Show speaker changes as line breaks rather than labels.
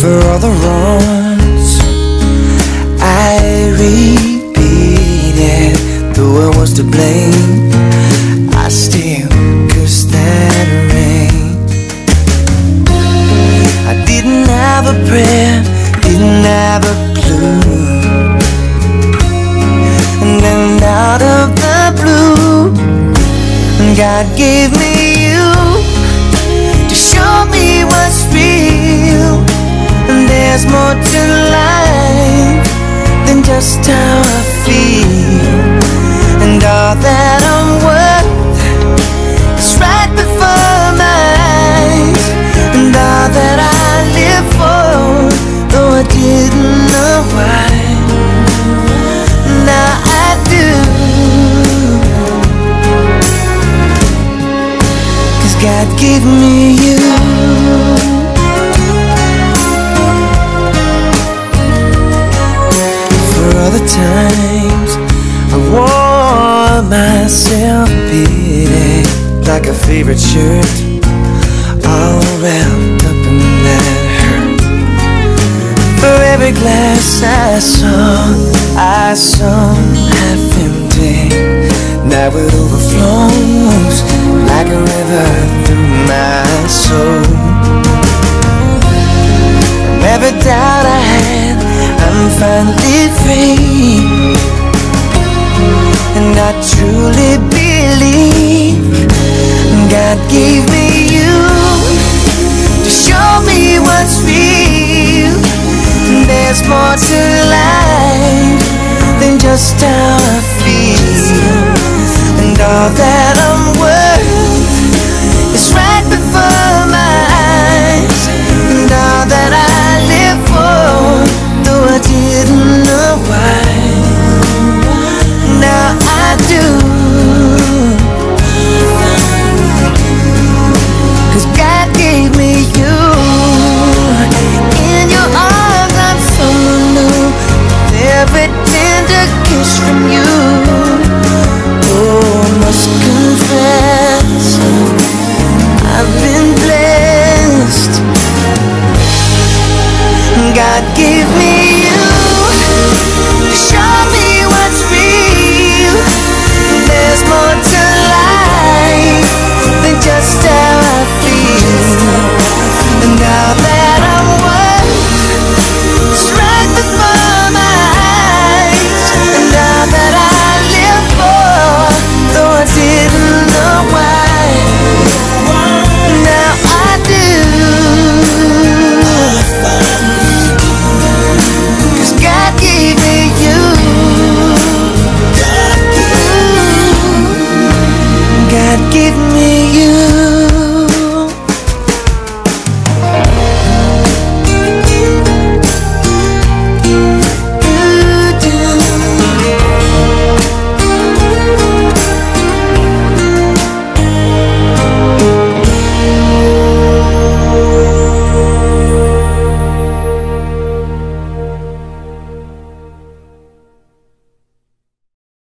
for all the wrongs I repeated. Though I was to blame, I still cursed that rain. I didn't have a prayer, didn't have a clue. And then out of the blue, God gave me you to show me what's real. More to life than just how I feel. And all that I'm worth is right before my eyes. And all that I live for, though I didn't know why. Now I do. Cause God gave me you. Myself pity like a favorite shirt, all wrapped up in that hurt. For every glass I saw, I saw half empty. Now it overflows God gave me you to show me what's real. And there's more to life than just how I feel. And all that a kiss from you.